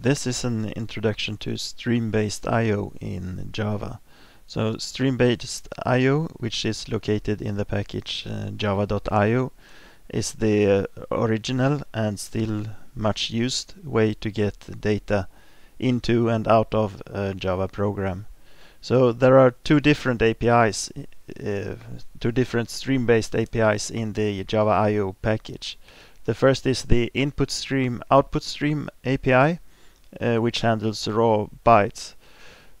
This is an introduction to stream-based I.O. in Java. So stream-based I.O., which is located in the package uh, java.io, is the uh, original and still much used way to get data into and out of a Java program. So there are two different APIs, uh, two different stream-based APIs in the Java I.O. package. The first is the input stream output stream API, uh, which handles raw bytes.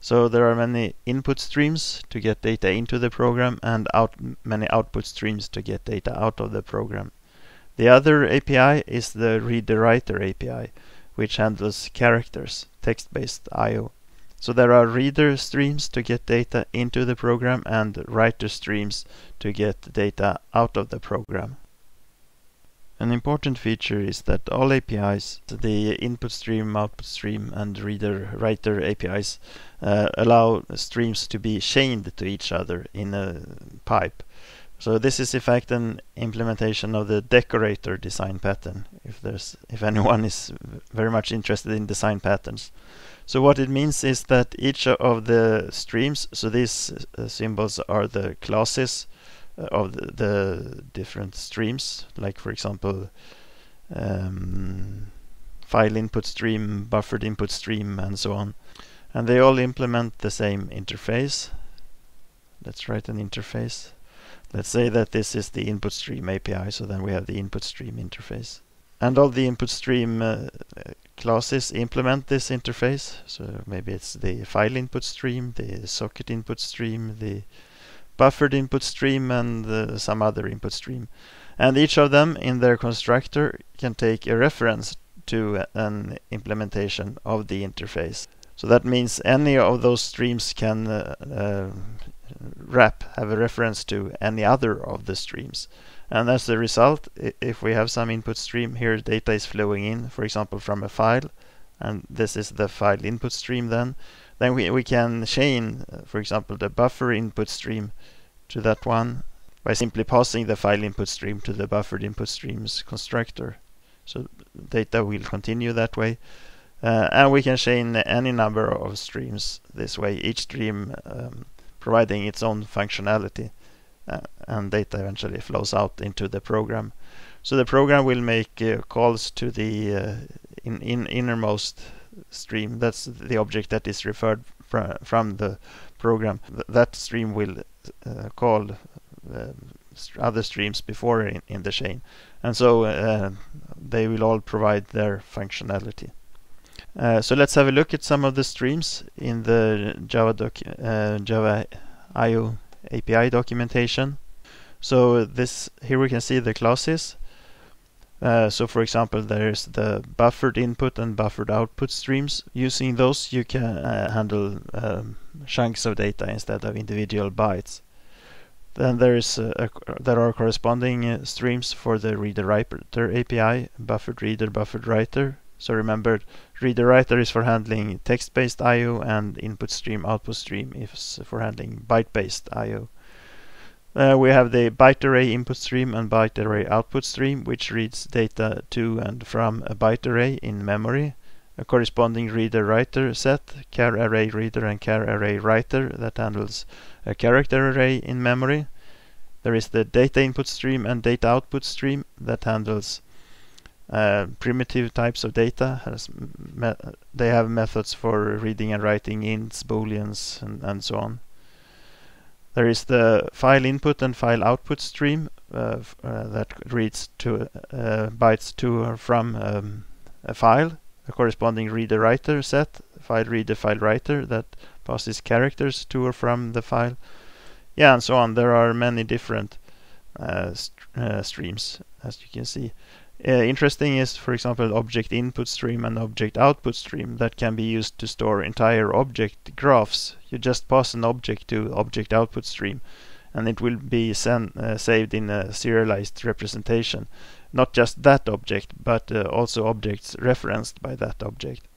So there are many input streams to get data into the program and out many output streams to get data out of the program. The other API is the reader writer API, which handles characters, text-based I/O. So there are reader streams to get data into the program and writer streams to get data out of the program. An important feature is that all APIs, the input stream, output stream, and reader writer APIs, uh, allow streams to be chained to each other in a pipe. So this is in fact an implementation of the decorator design pattern. If there's if anyone is very much interested in design patterns. So what it means is that each of the streams, so these uh, symbols are the classes of the, the, different streams, like for example, um, file input stream, buffered input stream, and so on. And they all implement the same interface. Let's write an interface. Let's say that this is the input stream API, so then we have the input stream interface. And all the input stream uh, classes implement this interface. So maybe it's the file input stream, the socket input stream, the buffered input stream and uh, some other input stream. And each of them in their constructor can take a reference to an implementation of the interface. So that means any of those streams can uh, uh, wrap have a reference to any other of the streams. And as a result, if we have some input stream here, data is flowing in, for example, from a file, and this is the file input stream then, then we, we can chain, uh, for example, the buffer input stream to that one by simply passing the file input stream to the buffered input streams constructor. So data will continue that way. Uh, and we can chain any number of streams this way, each stream um, providing its own functionality. Uh, and data eventually flows out into the program. So the program will make uh, calls to the uh, in, in innermost stream. That's the object that is referred fr from the program. Th that stream will uh, call uh, other streams before in, in, the chain, and so uh, they will all provide their functionality. Uh, so let's have a look at some of the streams in the Java uh, Java IO API documentation. So this here we can see the classes uh, so for example, there's the buffered input and buffered output streams. Using those, you can uh, handle um, chunks of data instead of individual bytes. Then there is a, a, there are corresponding uh, streams for the reader writer API, buffered reader, buffered writer. So remember, reader writer is for handling text-based I/O, and input stream, output stream is for handling byte-based I/O. Uh, we have the byte array input stream and byte array output stream, which reads data to and from a byte array in memory. A corresponding reader writer set, char array reader and char array writer that handles a character array in memory. There is the data input stream and data output stream that handles uh, primitive types of data. they have methods for reading and writing ints, booleans, and, and so on. There is the file input and file output stream uh, uh, that reads to uh, bytes to or from um, a file, a corresponding reader writer set, file reader file writer that passes characters to or from the file. Yeah, and so on. There are many different uh, st uh, streams, as you can see. Uh, interesting is, for example, object input stream and object output stream that can be used to store entire object graphs. You just pass an object to object output stream and it will be uh, saved in a serialized representation. Not just that object, but uh, also objects referenced by that object.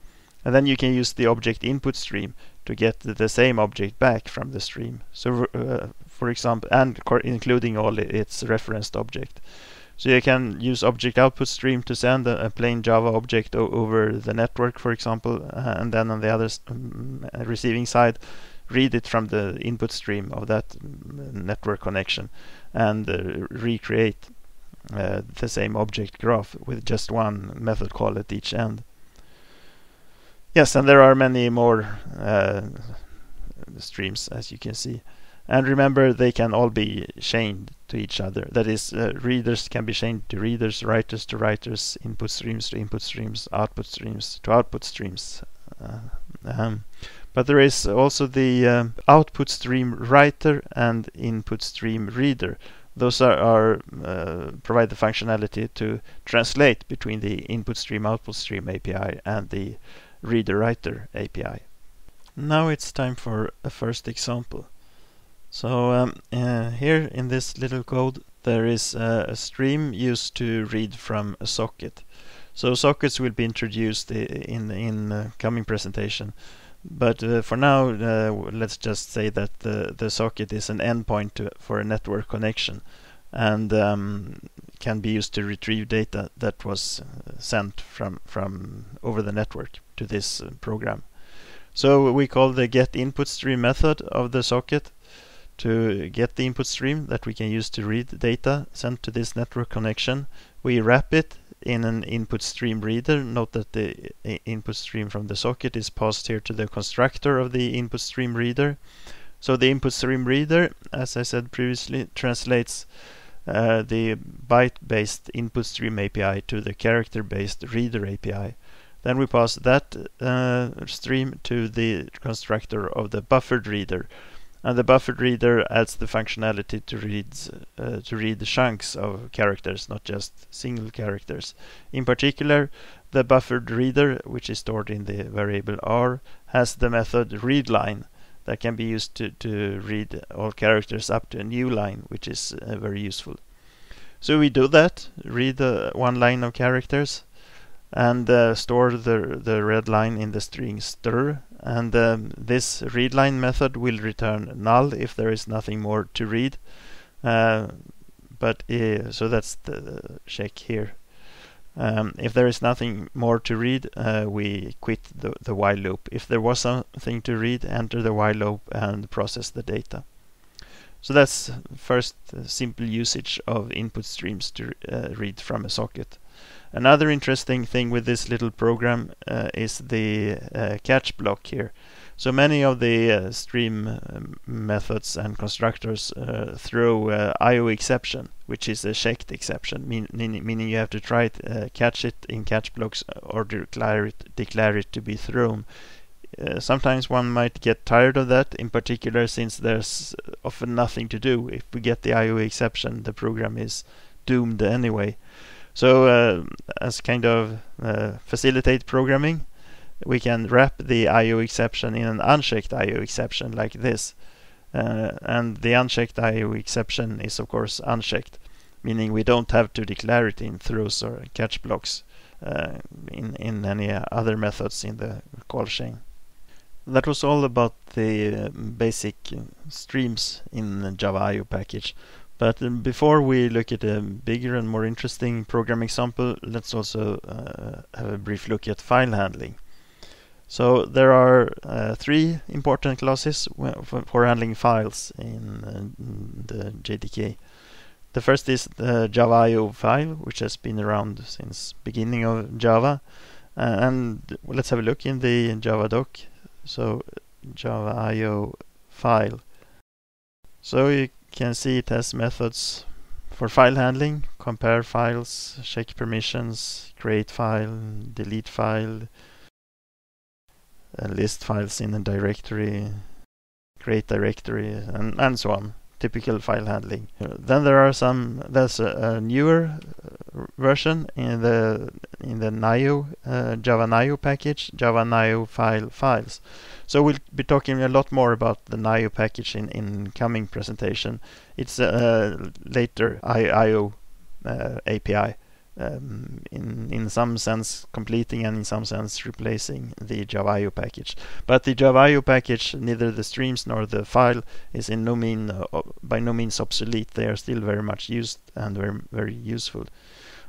And then you can use the object input stream to get the same object back from the stream. So, uh, for example, and including all its referenced object. So you can use object output stream to send a, a plain Java object over the network, for example, uh, and then on the other um, receiving side, read it from the input stream of that mm, network connection and uh, recreate uh, the same object graph with just one method call at each end. Yes, and there are many more uh, streams as you can see. And remember, they can all be chained to each other. That is, uh, readers can be chained to readers, writers to writers, input streams to input streams, output streams to output streams. Uh, um, but there is also the um, output stream writer and input stream reader. Those are, are uh, provide the functionality to translate between the input stream output stream API and the reader writer API. Now it's time for a first example. So um, uh, here in this little code there is a stream used to read from a socket. So sockets will be introduced in in uh, coming presentation. But uh, for now, uh, let's just say that the, the socket is an endpoint to, for a network connection and um, can be used to retrieve data that was uh, sent from, from over the network to this uh, program. So we call the get input stream method of the socket to get the input stream that we can use to read the data sent to this network connection. We wrap it in an input stream reader. Note that the input stream from the socket is passed here to the constructor of the input stream reader. So the input stream reader, as I said previously, translates uh, the byte-based input stream API to the character-based reader API. Then we pass that uh, stream to the constructor of the buffered reader and the buffered reader adds the functionality to read uh, to read chunks of characters, not just single characters. In particular, the buffered reader, which is stored in the variable r, has the method readLine that can be used to, to read all characters up to a new line, which is uh, very useful. So we do that, read uh, one line of characters, and uh, store the the red line in the string str and um, this readLine method will return null if there is nothing more to read. Uh, but uh, so that's the check here. Um, if there is nothing more to read uh, we quit the, the while loop. If there was something to read enter the while loop and process the data. So that's first uh, simple usage of input streams to uh, read from a socket Another interesting thing with this little program uh, is the uh, catch block here. So many of the uh, stream um, methods and constructors uh, throw uh, IO exception, which is a checked exception, mean, meaning you have to try to uh, catch it in catch blocks or declare it, declare it to be thrown. sometimes one might get tired of that, in particular since there's often nothing to do. If we get the IO exception, the program is doomed anyway. So uh, as kind of uh, facilitate programming, we can wrap the IO exception in an unchecked IO exception like this. Uh, and the unchecked IO exception is of course unchecked, meaning we don't have to declare it in throws or catch blocks uh, in, in any other methods in the call chain. That was all about the basic streams in the Java IO package. But um, before we look at a bigger and more interesting program example, let's also uh, have a brief look at file handling. So there are uh, three important classes for handling files in, uh, the JDK. The first is the Java IO file, which has been around since beginning of Java. Uh, and let's have a look in the Java doc. So Java IO file. So you can see it has methods for file handling, compare files, check permissions, create file, delete file, uh, list files in a directory, create directory, and, and so on. Typical file handling. Then there are some. There's a, a newer uh, version in the in the NIO uh, Java NIO package, Java NIO file files. So we'll be talking a lot more about the NIO package in, in coming presentation. It's a later IO uh, API um, in in some sense completing and in some sense replacing the Java Java.io package. But the Java Java.io package, neither the streams nor the file, is in no mean uh, by no means obsolete. They are still very much used and very very useful.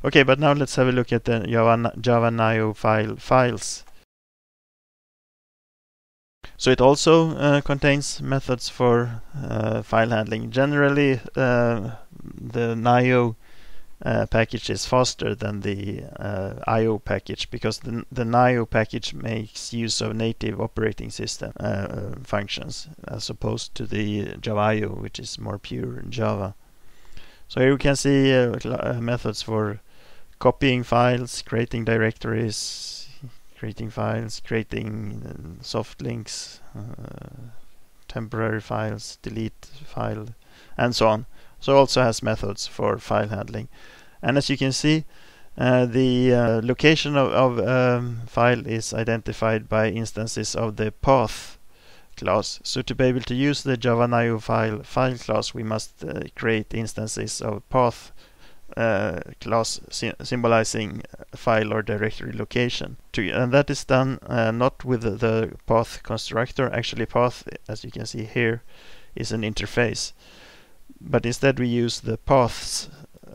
Okay, but now let's have a look at the Java Java.io file files. So it also uh, contains methods for uh, file handling. Generally, uh, the NIO uh, package is faster than the uh, IO package because the, the NIO package makes use of native operating system uh, functions as opposed to the Java IO, which is more pure Java. So here we can see methods for copying files, creating directories, creating files, creating uh, soft links, uh, temporary files, delete file, and so on. So also has methods for file handling. And as you can see, uh, the uh, location of, of um, file is identified by instances of the path class. So to be able to use the Java file file class, we must uh, create instances of path uh, class sy symbolizing file or directory location. To, and that is done uh, not with the, the path constructor. Actually, path, as you can see here, is an interface. But instead, we use the paths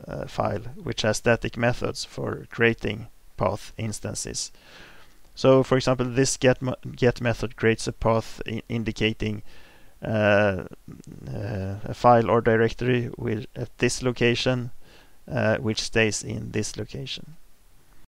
uh, file, which has static methods for creating path instances. So, for example, this get get method creates a path indicating uh, uh, a file or directory with at this location Uh, which stays in this location.